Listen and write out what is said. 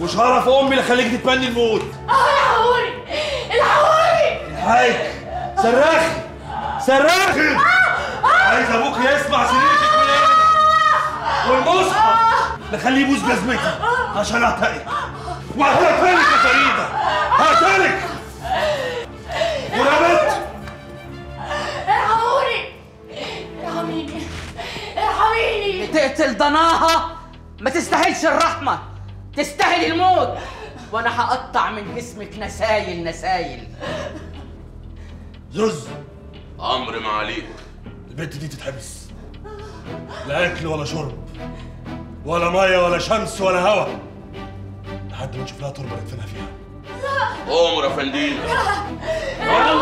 مش هعرف أمي اللي خليك تتمني الموت. الحقوني الحقوني الحقك صرخي. صرخي. عايز أبوك يسمع سريرتك من هنا والمصحف نخليه يبوس جزمتي. عشان اعتقد وهقتلك يا فريدة. هقتلك ورمت. ارحموني ارحميني. ارحميني. تقتل ضناها؟ ما تستاهلش الرحمة. تستاهل الموت. وأنا هقطع من جسمك نسايل نسايل. زوز. أمر معاليك البنت دي تتحبس. لا أكل ولا شرب. ولا مية ولا شمس ولا هوا. لحد ما نشوف لها تربة ندفنها فيها. أمر يا فندينا يلا